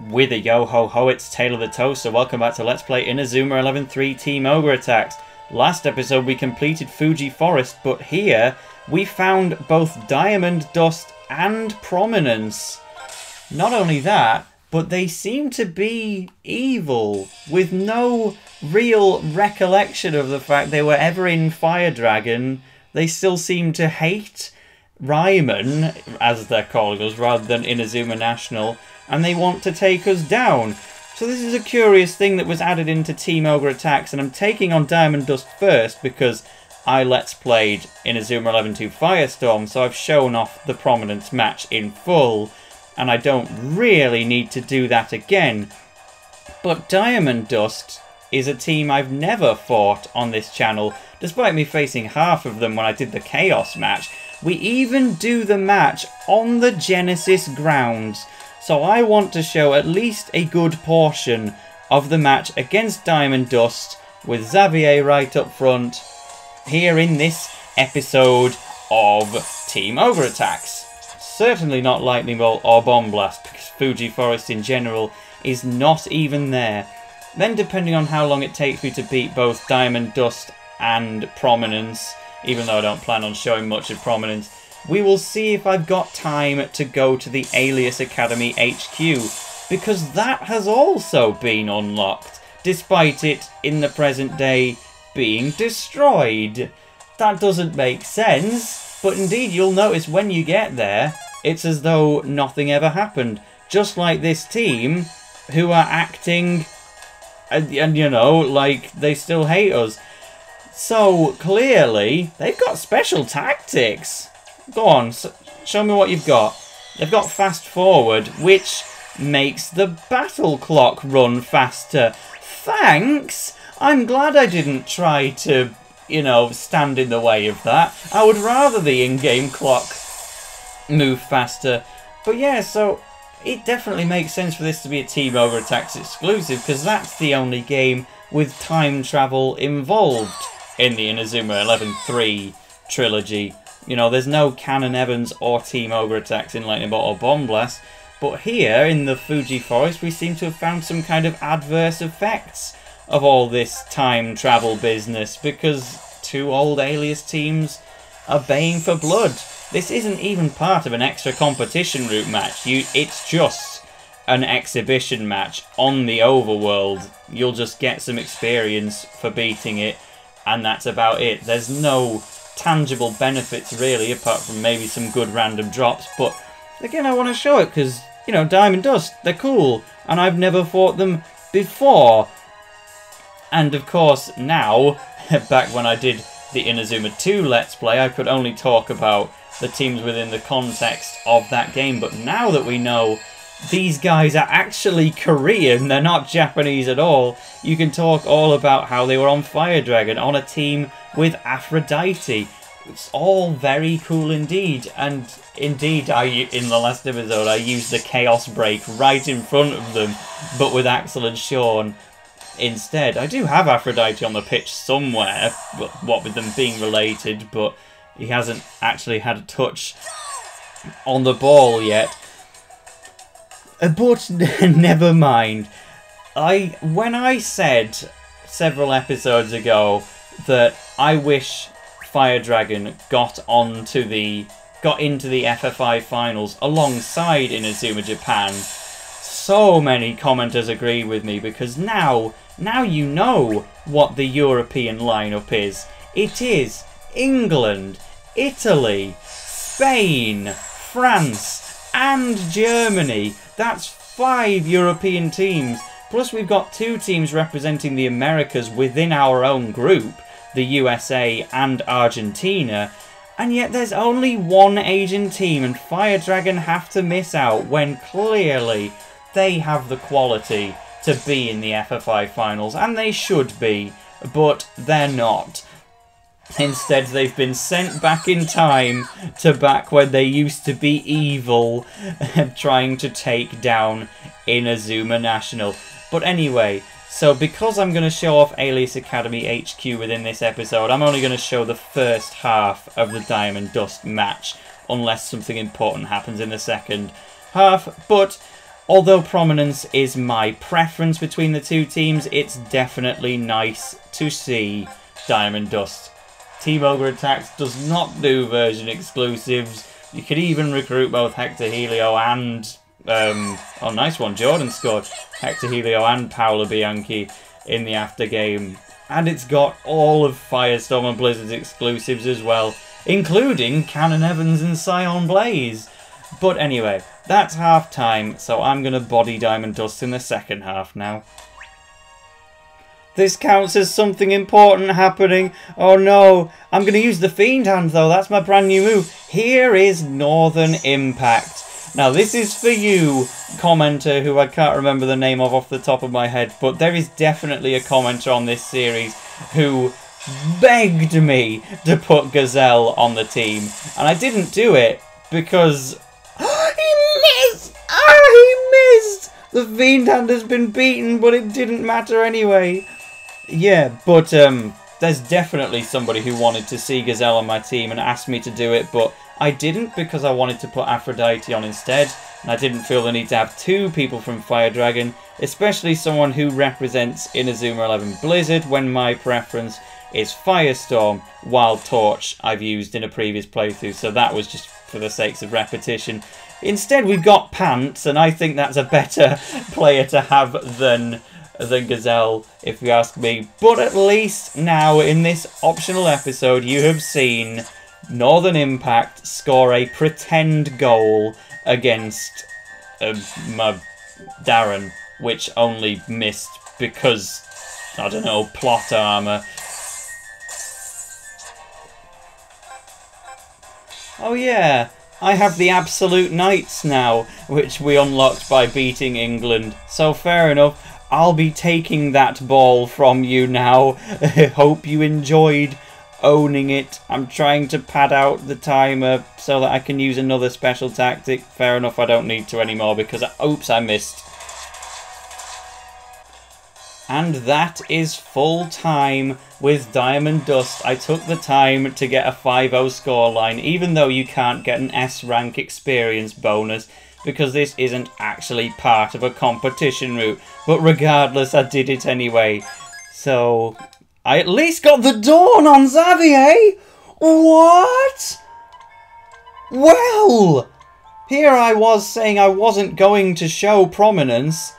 With a yo ho ho, it's Tale of the Toaster. Welcome back to Let's Play Inazuma 11-3 Team Ogre Attacks. Last episode we completed Fuji Forest, but here we found both Diamond Dust and Prominence. Not only that, but they seem to be evil, with no real recollection of the fact they were ever in Fire Dragon. They still seem to hate Raimon, as they're calling us, rather than Inazuma National, and they want to take us down. So this is a curious thing that was added into Team Ogre Attacks, and I'm taking on Diamond Dust first because I Let's Played Inazuma 11-2 Firestorm, so I've shown off the Prominence match in full, and I don't really need to do that again. But Diamond Dust is a team I've never fought on this channel, despite me facing half of them when I did the Chaos match. We even do the match on the Genesis grounds, so I want to show at least a good portion of the match against Diamond Dust with Xavier right up front here in this episode of Team Ogre Attacks. Certainly not Lightning Bolt or Bomb Blast because Fuji Forest in general is not even there. Then depending on how long it takes me to beat both Diamond Dust and Prominence, even though I don't plan on showing much of Prominence, we will see if I've got time to go to the Alius Academy HQ, because that has also been unlocked, despite it, in the present day, being destroyed. That doesn't make sense, but indeed you'll notice when you get there, it's as though nothing ever happened. Just like this team, who are acting, and, and you know, like they still hate us. So, clearly, they've got special tactics. Go on, show me what you've got. They've got fast forward, which makes the battle clock run faster. Thanks! I'm glad I didn't try to, you know, stand in the way of that. I would rather the in-game clock move faster. But yeah, so it definitely makes sense for this to be a Team Ogre Attacks exclusive, because that's the only game with time travel involved in the Inazuma 11-3 trilogy. You know, there's no Canon Evans or Team Ogre attacks in Lightning Bolt or Bomb Blast, but here in the Fuji Forest we seem to have found some kind of adverse effects of all this time travel business because two old Alius teams are baying for blood. This isn't even part of an extra competition route match. You, it's just an exhibition match on the overworld. You'll just get some experience for beating it, and that's about it. There's no tangible benefits really, apart from maybe some good random drops. But again, I want to show it because you know, Diamond Dust, they're cool, and I've never fought them before. And of course, now, back when I did the Inazuma 2 Let's Play, I could only talk about the teams within the context of that game. But now that we know these guys are actually Korean, they're not Japanese at all, you can talk all about how they were on Fire Dragon on a team with Aphrodite. It's all very cool indeed, and indeed, I in the last episode I used the Chaos Break right in front of them, but with Axel and Sean instead. I do have Aphrodite on the pitch somewhere, what with them being related, but he hasn't actually had a touch on the ball yet. But never mind. I when I said several episodes ago that I wish Fire Dragon got onto the got into the FFI finals alongside Inazuma Japan. So many commenters agree with me because now now you know what the European lineup is. It is England, Italy, Spain, France, and Germany. That's five European teams. Plus, we've got two teams representing the Americas within our own group the USA and Argentina. And yet there's only one Asian team, and Fire Dragon have to miss out when clearly they have the quality to be in the FFI finals, and they should be, but they're not. Instead, they've been sent back in time to back when they used to be evil, trying to take down Inazuma National. But anyway, so because I'm going to show off Alius Academy HQ within this episode, I'm only going to show the first half of the Diamond Dust match, unless something important happens in the second half. But Although Prominence is my preference between the two teams, it's definitely nice to see Diamond Dust. Team Ogre Attacks does not do version exclusives. You could even recruit both Hector Helio and... Um, oh, nice one. Jordan scored Hector Helio and Paolo Bianchi in the after game. And it's got all of Firestorm and Blizzard's exclusives as well, including Canon Evans and Scion Blaze. But anyway, that's half time, so I'm going to body Diamond Dust in the second half now. This counts as something important happening. Oh no, I'm going to use the Fiend Hand though, that's my brand new move. Here is Northern Impact. Now this is for you, commenter who I can't remember the name of off the top of my head, but there is definitely a commenter on this series who begged me to put Gazelle on the team. And I didn't do it because he missed! Oh, he missed! The Fiend Hand has been beaten, but it didn't matter anyway. Yeah, but um, there's definitely somebody who wanted to see Gazelle on my team and asked me to do it, but I didn't because I wanted to put Aphrodite on instead, and I didn't feel the need to have two people from Fire Dragon, especially someone who represents Inazuma 11 Blizzard when my preference is Firestorm, Wild Torch I've used in a previous playthrough, so that was just for the sakes of repetition. Instead, we've got Pants, and I think that's a better player to have than than Gazelle, if you ask me. But at least now, in this optional episode, you have seen Northern Impact score a pretend goal against uh, my Darren, which only missed because, I don't know, plot armour. Oh yeah, I have the Absolute Knights now, which we unlocked by beating England. So fair enough, I'll be taking that ball from you now. Hope you enjoyed owning it. I'm trying to pad out the timer so that I can use another special tactic. Fair enough, I don't need to anymore because, oops, I missed. And that is full time with Diamond Dust. I took the time to get a 5-0 scoreline, even though you can't get an S-rank experience bonus, because this isn't actually part of a competition route. But regardless, I did it anyway. So, I at least got the Dawn on Xavier! What? Well, here I was saying I wasn't going to show prominence,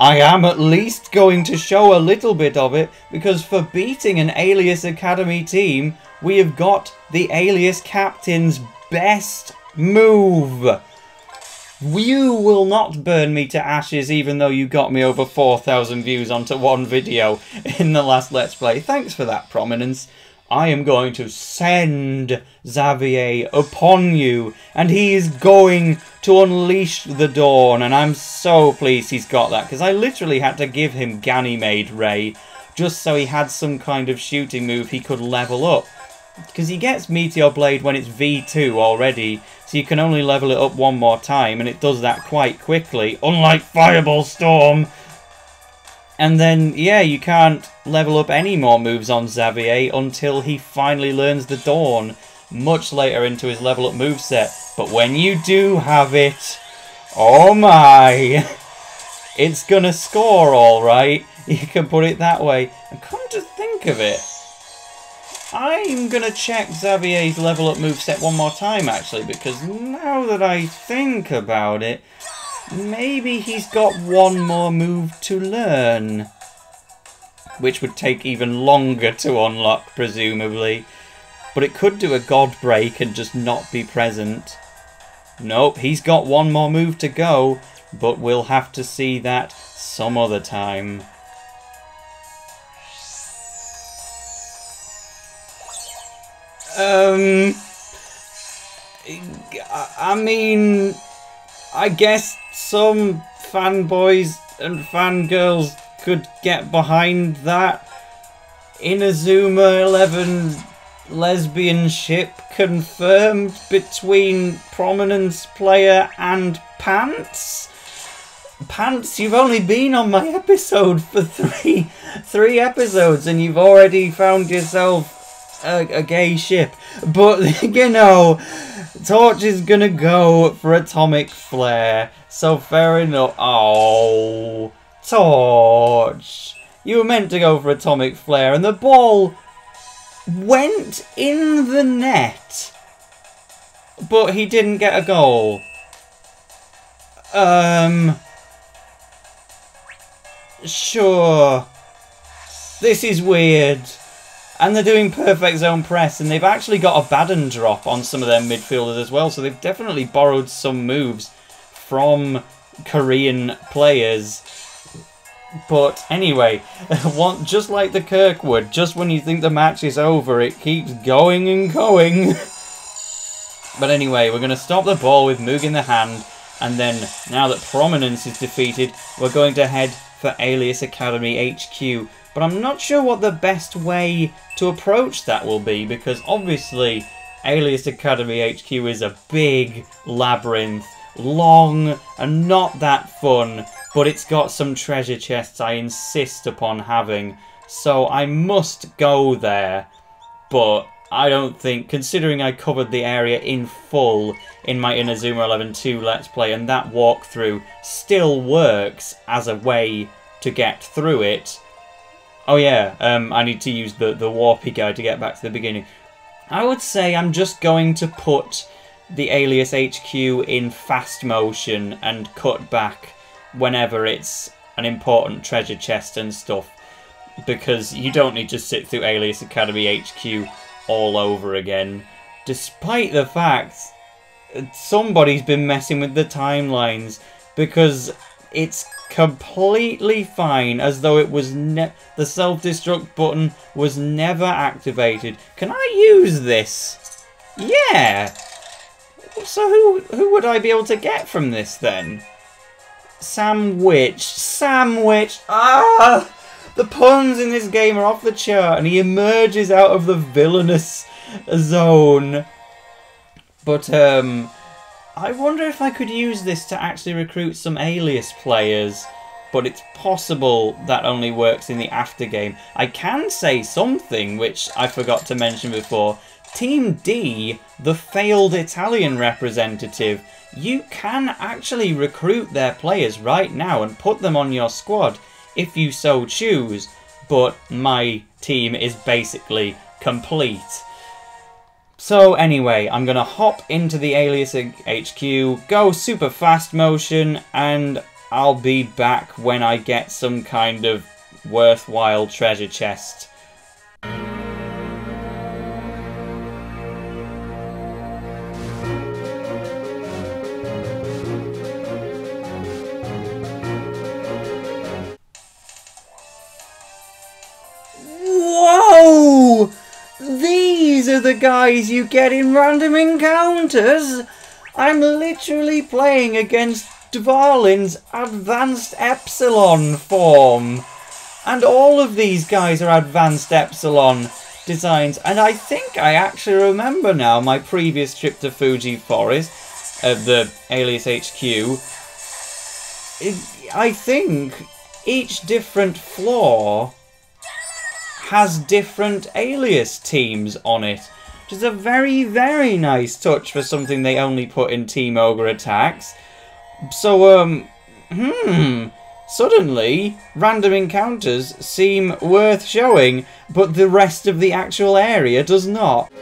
I am at least going to show a little bit of it because for beating an Alius Academy team, we have got the Alius Captain's best move. You will not burn me to ashes even though you got me over 4,000 views onto one video in the last Let's Play. Thanks for that prominence. I am going to send Xavier upon you, and he is going to unleash the dawn, and I'm so pleased he's got that, because I literally had to give him Ganymede Ray, just so he had some kind of shooting move he could level up. Because he gets Meteor Blade when it's V2 already, so you can only level it up one more time, and it does that quite quickly, unlike Fireball Storm, and then, yeah, you can't level up any more moves on Xavier until he finally learns the Dawn, much later into his level up move set. But when you do have it, oh my, it's gonna score alright. You can put it that way. And come to think of it, I'm gonna check Xavier's level up move set one more time actually, because now that I think about it, Maybe he's got one more move to learn. Which would take even longer to unlock, presumably. But it could do a God Break and just not be present. Nope, he's got one more move to go, but we'll have to see that some other time. Um... I mean... I guess some fanboys and fangirls could get behind that. Inazuma 11 lesbian ship confirmed between Prominence player and Pants. Pants, you've only been on my episode for three three episodes and you've already found yourself a, a gay ship. But, you know, Torch is gonna go for Atomic Flare. So fair enough. Oh, Torch. You were meant to go for Atomic Flare and the ball went in the net. But he didn't get a goal. Um... Sure. This is weird. And they're doing perfect zone press, and they've actually got a Baden drop on some of their midfielders as well, so they've definitely borrowed some moves from Korean players. But anyway, just like the Kirkwood, just when you think the match is over, it keeps going and going. but anyway, we're going to stop the ball with Moog in the hand, and then now that Prominence is defeated, we're going to head for Alius Academy HQ. But I'm not sure what the best way to approach that will be because obviously Alius Academy HQ is a big labyrinth, long and not that fun, but it's got some treasure chests I insist upon having. So I must go there, but I don't think, considering I covered the area in full in my Inazuma 11 2 Let's Play, and that walkthrough still works as a way to get through it. Oh yeah, um, I need to use the, the Warpy guy to get back to the beginning. I would say I'm just going to put the Alius HQ in fast motion and cut back whenever it's an important treasure chest and stuff. Because you don't need to sit through Alius Academy HQ all over again. Despite the fact somebody's been messing with the timelines because it's completely fine as though it was the self-destruct button was never activated. Can I use this? Yeah. So who who would I be able to get from this then? Sandwich. Sandwich. Ah! The puns in this game are off the chart and he emerges out of the villainous zone. But, um, I wonder if I could use this to actually recruit some Alius players. But it's possible that only works in the after game. I can say something which I forgot to mention before. Team D, the failed Italian representative, you can actually recruit their players right now and put them on your squad if you so choose, but my team is basically complete. So anyway, I'm to hop into the Alius HQ, go super fast motion, and I'll be back when I get some kind of worthwhile treasure chest. Guys you get in random encounters. I'm literally playing against Dvalin's Advanced Epsilon form. And all of these guys are Advanced Epsilon designs. And I think I actually remember now my previous trip to Fuji Forest, uh, the Alius HQ. I think each different floor has different Alius teams on it. Which is a very, very nice touch for something they only put in Team Ogre attacks. So, um, hmm, suddenly, random encounters seem worth showing, but the rest of the actual area does not.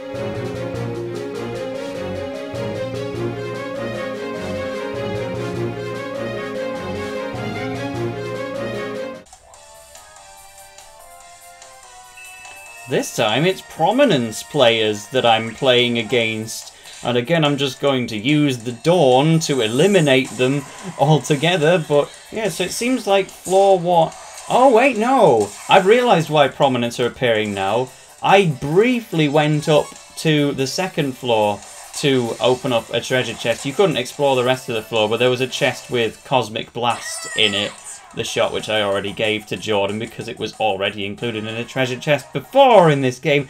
This time it's Prominence players that I'm playing against. And again, I'm just going to use the Dawn to eliminate them altogether. But yeah, so it seems like floor what? Oh, wait, no. I've realised why Prominence are appearing now. I briefly went up to the second floor to open up a treasure chest. You couldn't explore the rest of the floor, but there was a chest with Cosmic Blast in it the shot which I already gave to Jordan because it was already included in a treasure chest before in this game.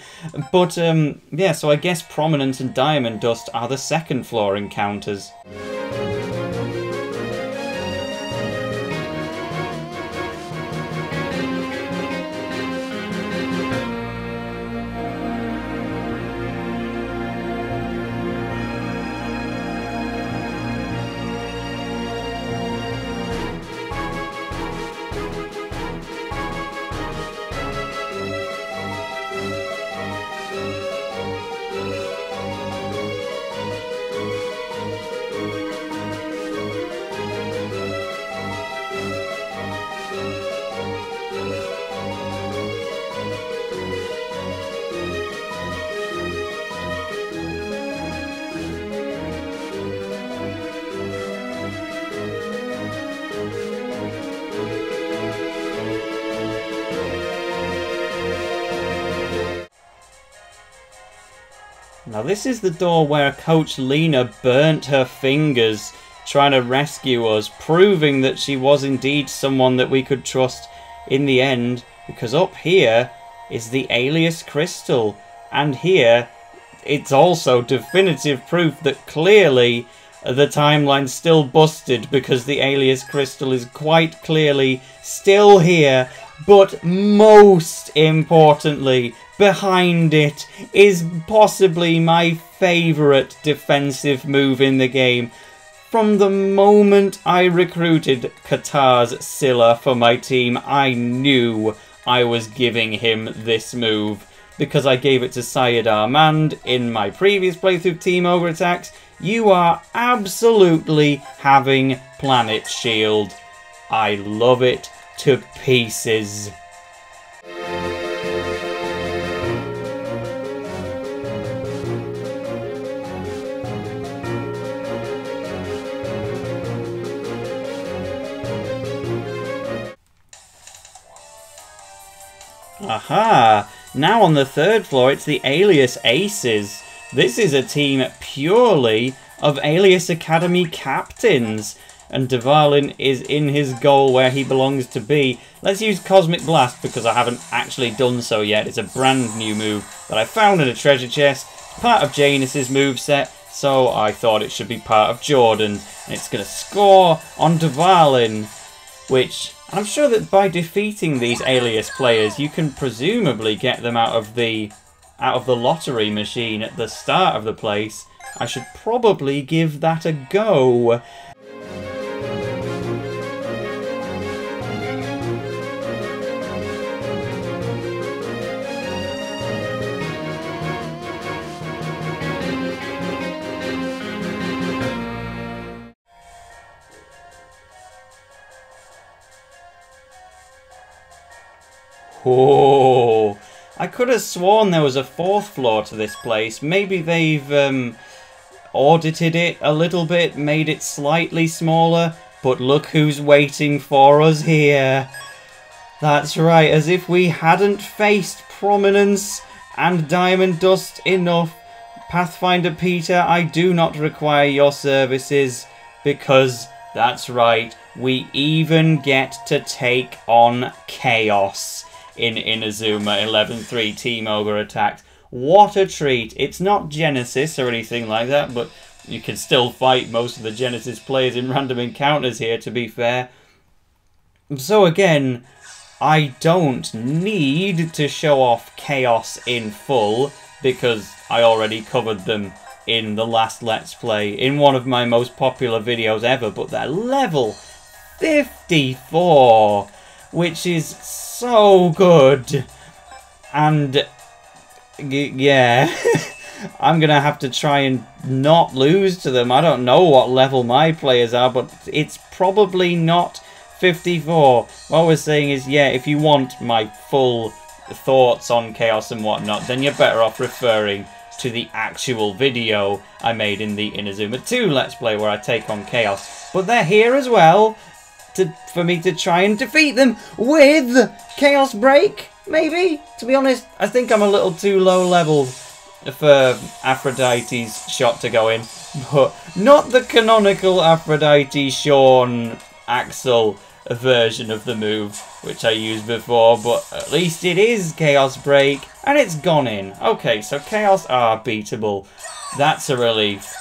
But, um, yeah, so I guess Prominence and Diamond Dust are the second floor encounters. Now this is the door where Coach Lina burnt her fingers trying to rescue us, proving that she was indeed someone that we could trust in the end, because up here is the Alius Crystal, and here it's also definitive proof that clearly the timeline's still busted because the Alius Crystal is quite clearly still here, but most importantly, behind it is possibly my favourite defensive move in the game. From the moment I recruited Qatar's Scylla for my team, I knew I was giving him this move because I gave it to Syed Armand in my previous playthrough Team Ogre Attacks. You are absolutely having Planet Shield. I love it to pieces. Aha! Now on the third floor, it's the Alius Aces. This is a team purely of Alius Academy captains. And Dvalin is in his goal where he belongs to be. Let's use Cosmic Blast because I haven't actually done so yet. It's a brand new move that I found in a treasure chest. Part of Janus's move set, so I thought it should be part of Jordan's. And it's going to score on Dvalin, which I'm sure that by defeating these Alius players, you can presumably get them out of the out of the lottery machine at the start of the place. I should probably give that a go. Oh, I could have sworn there was a fourth floor to this place. Maybe they've um, audited it a little bit, made it slightly smaller, but look who's waiting for us here. That's right, as if we hadn't faced prominence and diamond dust enough. Pathfinder Peter, I do not require your services because that's right, we even get to take on Chaos in Inazuma 11-3 Team Ogre attacked. What a treat! It's not Genesis or anything like that, but you can still fight most of the Genesis players in random encounters here, to be fair. So again, I don't need to show off Chaos in full, because I already covered them in the last Let's Play, in one of my most popular videos ever, but they're level 54, which is so good. And yeah, I'm going to have to try and not lose to them. I don't know what level my players are, but it's probably not 54. What we're saying is, yeah, if you want my full thoughts on Chaos and whatnot, then you're better off referring to the actual video I made in the Inazuma 2 Let's Play where I take on Chaos. But they're here as well, to, for me to try and defeat them with Chaos Break, maybe? To be honest, I think I'm a little too low level for Aphrodite's shot to go in. But not the canonical Aphrodite Sean Axel version of the move, which I used before, but at least it is Chaos Break, and it's gone in. Okay, so Chaos are beatable. That's a relief.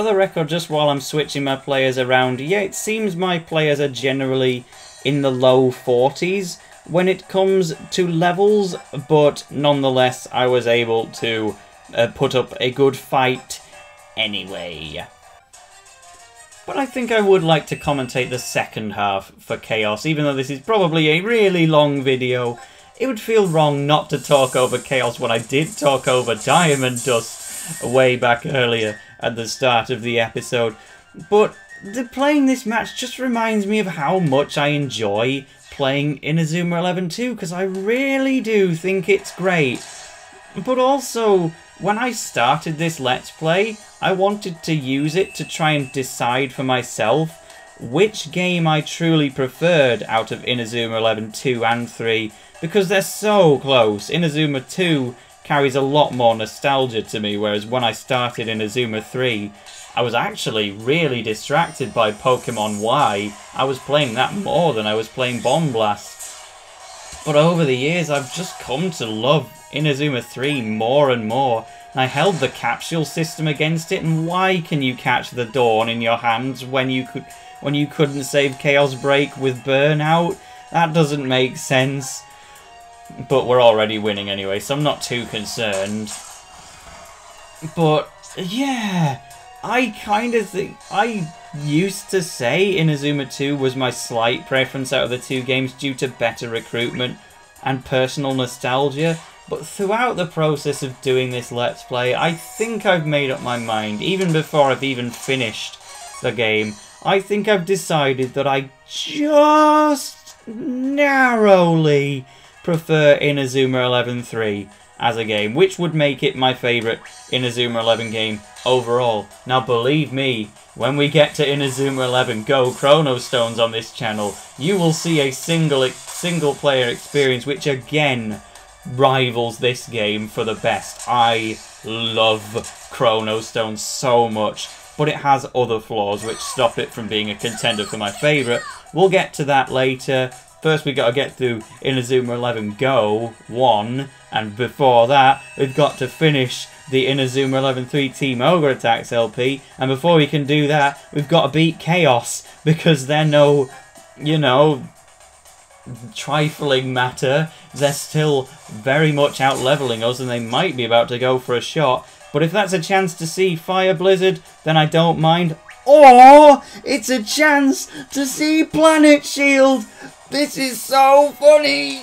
For the record, just while I'm switching my players around, yeah, it seems my players are generally in the low 40s when it comes to levels, but nonetheless, I was able to uh, put up a good fight anyway. But I think I would like to commentate the second half for Chaos, even though this is probably a really long video. It would feel wrong not to talk over Chaos when I did talk over Diamond Dust way back earlier at the start of the episode. But the, playing this match just reminds me of how much I enjoy playing Inazuma 11 2 because I really do think it's great. But also, when I started this Let's Play, I wanted to use it to try and decide for myself which game I truly preferred out of Inazuma 11 2 and 3 because they're so close. Inazuma 2 carries a lot more nostalgia to me, whereas when I started Inazuma 3, I was actually really distracted by Pokemon Y. I was playing that more than I was playing Bomb Blast. But over the years, I've just come to love Inazuma 3 more and more. I held the capsule system against it, and why can you catch the Dawn in your hands when you could when you couldn't save Chaos Break with Burnout? That doesn't make sense. But we're already winning anyway, so I'm not too concerned. But, yeah, I kind of think... I used to say Inazuma 2 was my slight preference out of the two games due to better recruitment and personal nostalgia. But throughout the process of doing this Let's Play, I think I've made up my mind, even before I've even finished the game. I think I've decided that I just narrowly prefer Inazuma 11 as a game, which would make it my favourite Inazuma 11 game overall. Now believe me, when we get to Inazuma 11 Go Chrono Stones on this channel, you will see a single single player experience which again rivals this game for the best. I love Chrono Stones so much, but it has other flaws which stop it from being a contender for my favourite. We'll get to that later. First we got to get through Inazuma 11 Go 1, and before that we've got to finish the Inazuma 11 3 Team Ogre Attacks LP, and before we can do that we've got to beat Chaos, because they're no, you know, trifling matter. They're still very much out leveling us, and they might be about to go for a shot. But if that's a chance to see Fire Blizzard, then I don't mind. Or it's a chance to see Planet Shield. This is so funny.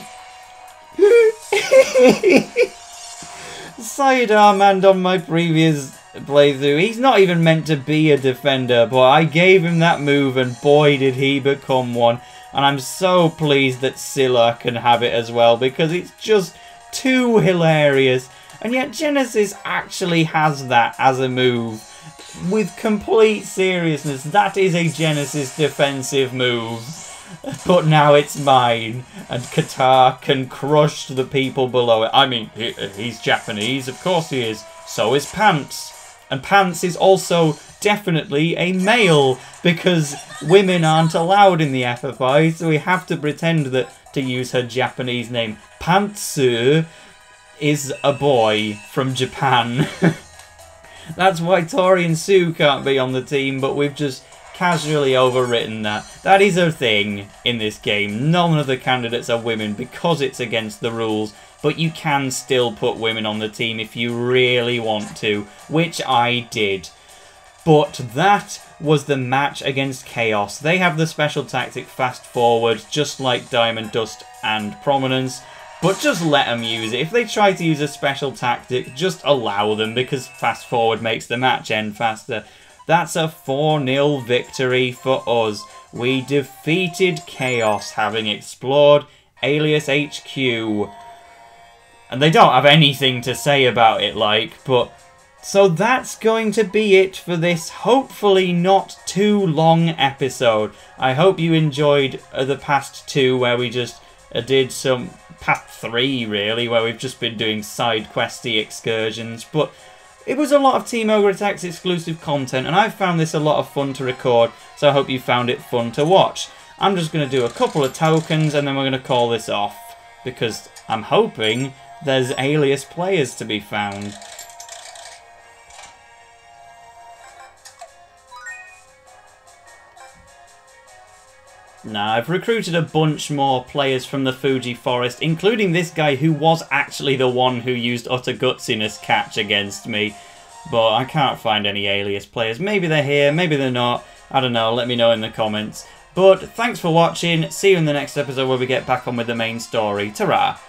Sayadar on my previous playthrough, he's not even meant to be a defender, but I gave him that move and boy did he become one. And I'm so pleased that Scylla can have it as well because it's just too hilarious. And yet Genesis actually has that as a move. With complete seriousness, that is a Genesis defensive move. But now it's mine, and Katar can crush the people below it. I mean, he's Japanese, of course he is. So is Pants. And Pants is also definitely a male, because women aren't allowed in the FFI, so we have to pretend that, to use her Japanese name, Pantsu is a boy from Japan. That's why Tori and Sue can't be on the team, but we've just casually overwritten that. That is a thing in this game. None of the candidates are women because it's against the rules, but you can still put women on the team if you really want to, which I did. But that was the match against Chaos. They have the special tactic fast forward, just like Diamond Dust and Prominence, but just let them use it. If they try to use a special tactic, just allow them because fast forward makes the match end faster. That's a 4-0 victory for us. We defeated Chaos, having explored Alius HQ. And they don't have anything to say about it, like, but... So that's going to be it for this hopefully not too long episode. I hope you enjoyed uh, the past two where we just uh, did some past three really, where we've just been doing side questy excursions. But it was a lot of Team Ogre Attacks exclusive content, and I found this a lot of fun to record, so I hope you found it fun to watch. I'm just going to do a couple of tokens, and then we're going to call this off, because I'm hoping there's Alius players to be found. Nah, I've recruited a bunch more players from the Fuji Forest, including this guy who was actually the one who used Utter Gutsiness catch against me. But I can't find any Alius players. Maybe they're here, maybe they're not. I don't know, let me know in the comments. But thanks for watching. See you in the next episode where we get back on with the main story. ta -ra.